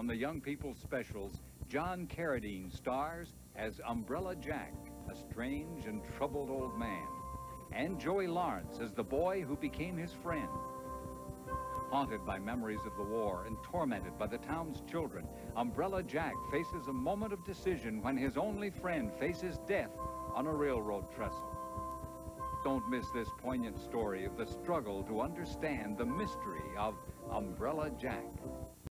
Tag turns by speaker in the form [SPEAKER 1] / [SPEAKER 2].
[SPEAKER 1] on the Young People's Specials, John Carradine stars as Umbrella Jack, a strange and troubled old man, and Joey Lawrence as the boy who became his friend. Haunted by memories of the war and tormented by the town's children, Umbrella Jack faces a moment of decision when his only friend faces death on a railroad trestle. Don't miss this poignant story of the struggle to understand the mystery of Umbrella Jack.